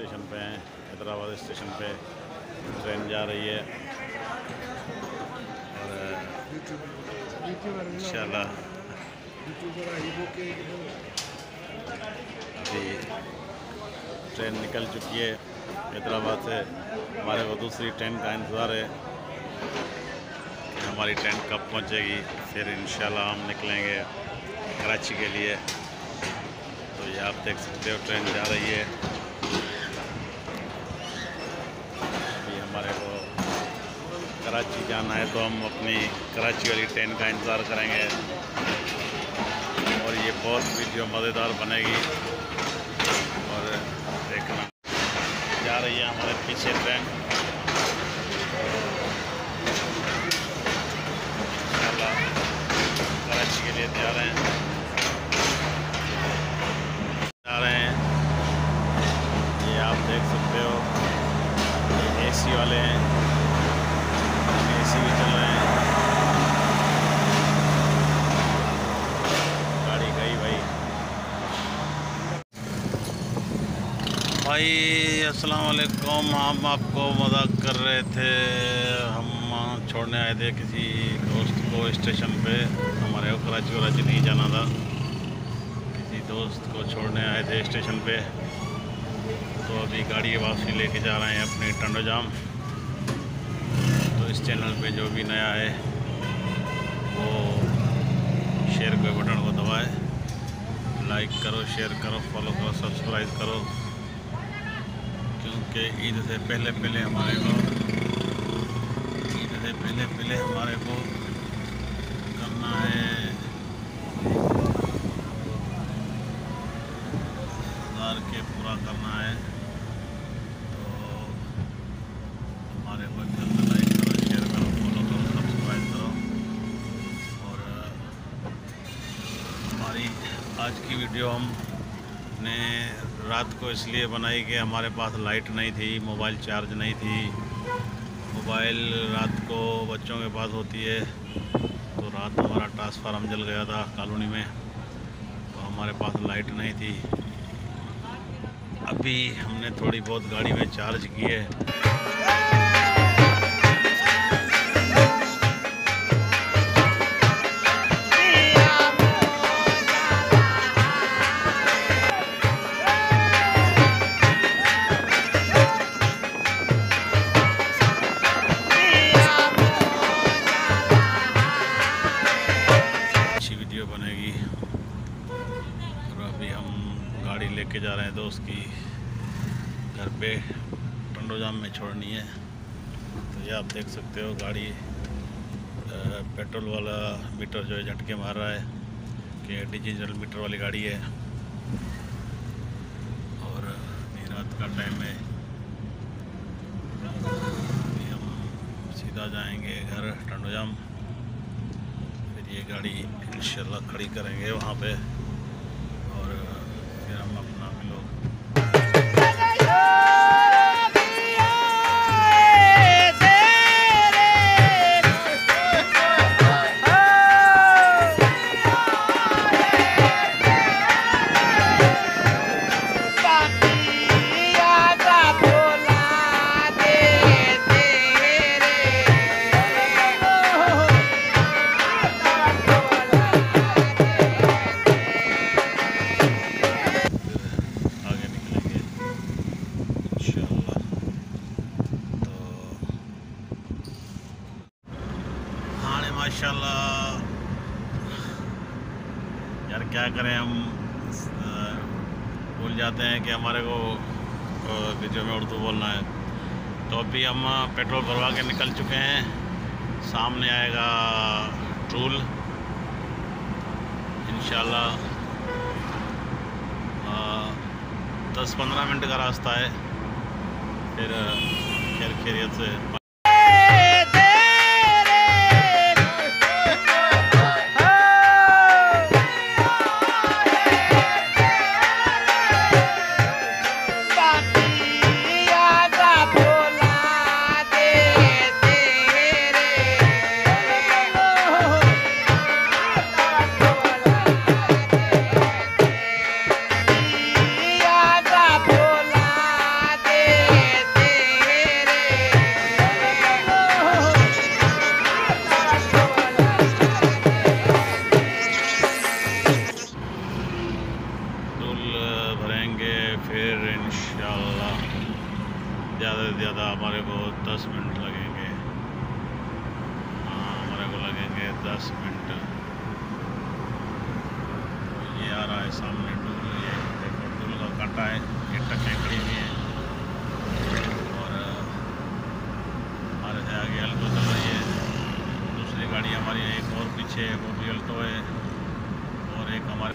Station पे हैं, Hyderabad station पे ट्रेन जा रही है। और अभी ट्रेन निकल चुकी है हैदराबाद से। हमारे को दूसरी ट्रेन का इंतज़ार है कि हमारी ट्रेन कब पहुंचेगी, फिर इंशाल्लाह हम निकलेंगे कराची के लिए। तो ये आप देख सकते हो, ट्रेन जा रही है अभी हमारे को कराची जाना है तो हम अपनी कराची वाली ट्रेन का इंतज़ार करेंगे। और ये बहुत वीडियो मज़ेदार बनेगी। और देखना। जा रही है हमारे पीछे ट्रेन कराची के लिए रहे हैं। जा रहे हैं। ये आप देख सकते हो, ये एसी वाले हैं। एसी भी हैं गाड़ी गई भाई भाई अस्सलाम वालेकुम हम आपको मज़ाक कर रहे थे। हम छोड़ने आए थे किसी दोस्त को स्टेशन पे। हमारे को कराची वराची नहीं जाना था। किसी दोस्त को छोड़ने आए थे स्टेशन पे। तो अभी गाड़ी वापसी लेके जा रहे हैं अपने टंडो जाम। इस चैनल पे जो भी नया है, वो शेयर के बटन को दबाए। लाइक करो शेयर करो फॉलो करो सब्सक्राइब करो। क्योंकि ईद से पहले पहले हमारे को, ईद से पहले पहले हमारे को करना है हज़ार के पूरा करना है तो हमारे को जल्द लाइक करो शेयर करो फॉलो करो सब्सक्राइब करो और हमारी आज की वीडियो हमने रात को इसलिए बनाई कि हमारे पास लाइट नहीं थी, मोबाइल चार्ज नहीं थी। मोबाइल रात को बच्चों के पास होती है तो रात हमारा ट्रांसफार्म जल गया था कॉलोनी में तो हमारे पास लाइट नहीं थी। अभी हमने थोड़ी बहुत गाड़ी में चार्ज की है लेके जा रहे हैं दोस्त की घर पे टंडोजाम में छोड़नी है। तो ये आप देख सकते हो गाड़ी पेट्रोल वाला मीटर जो है झटके मार रहा है कि डिजिटल मीटर वाली गाड़ी है। और रात का टाइम है। हम सीधा जाएँगे घर टंडोजाम फिर ये गाड़ी इंशाल्लाह खड़ी करेंगे वहाँ पे। माशाल्लाह। यार, क्या करें हम? भूल जाते हैं कि हमारे को वीडियो में उर्दू बोलना है। तो अभी हम पेट्रोल भरवा के निकल चुके हैं। सामने आएगा टूल। इंशाल्लाह दस पंद्रह मिनट का रास्ता है। फिर खैर, खैरियत से मिनट। ये आ रहा है सामने टूल, ये देखो, टूल का कांटा है ये टक्के खड़ी हुई है और हमारे से आगे अल्टो चल रही है दूसरी गाड़ी हमारी एक और पीछे वो भी अल्टो है। और एक हमारे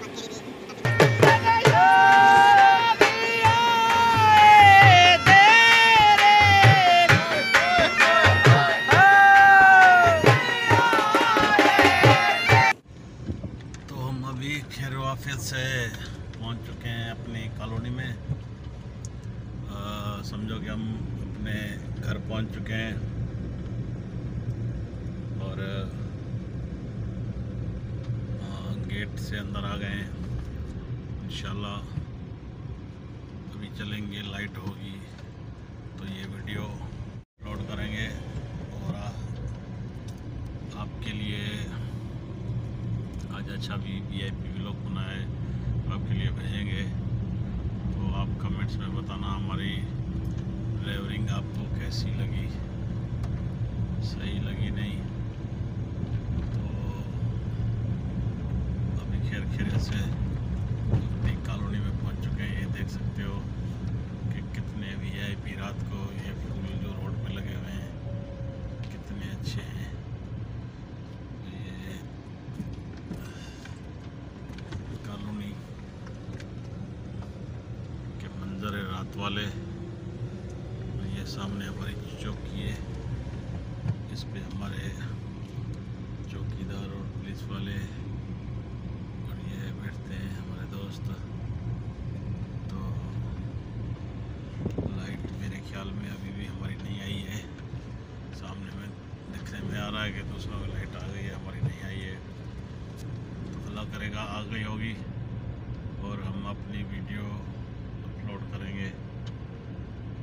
खेर वाफियत से पहुँच चुके हैं अपनी कॉलोनी में। समझो कि हम अपने घर पहुँच चुके हैं। और आ, गेट से अंदर आ गए हैं। इंशाल्लाह अभी चलेंगे लाइट होगी तो ये वीडियो अपलोड करेंगे और आ, आपके लिए आज अच्छा भी वी आई पी व्लॉग बनाए आपके लिए भेजेंगे। तो आप कमेंट्स में बताना हमारी ड्राइवरिंग आपको कैसी लगी। सही लगी नहीं तो अभी खेर खेर से अपनी कॉलोनी में पहुँच चुके हैं ये देख सकते हो कि कितने वी आई पी रात को ये फूल जो रोड पे लगे हुए हैं कितने अच्छे हैं ये कॉलोनी के वाले ये सामने हमारी चौकी है। इस पे हमारे चौकीदार और पुलिस वाले और ये बैठते हैं हमारे दोस्त। तो लाइट मेरे ख्याल में अभी भी हमारी नहीं आई है। सामने में दिखने में आ रहा है कि दूसरों की लाइट आ गई है, हमारी नहीं आई है। तो अल्लाह करेगा, आ गई होगी। और हम अपनी वीडियो अपलोड करेंगे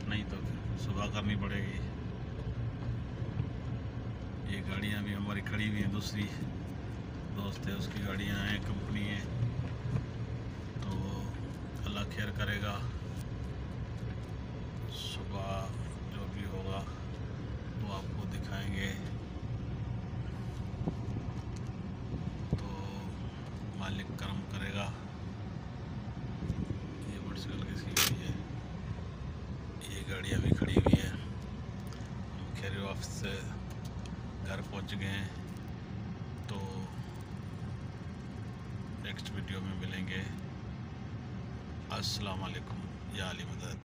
नहीं तो सुबह करनी पड़ेगी। ये गाड़ियाँ भी हमारी खड़ी हुई हैं, दूसरी दोस्त है, उसकी गाड़ियाँ हैं, कंपनी है। तो अल्लाह खैर करेगा। सुबह जो भी होगा, वो आपको दिखाएँगे। तो मालिक कर्म करेगा। ये मोटरसाइकिल किसकी गाड़ी है? ये गाड़ियाँ भी खड़ी हुई हैं ऑफ़िस से घर पहुँच गए हैं। तो नेक्स्ट वीडियो में मिलेंगे। अस्सलाम वालेकुम, या अली मदद।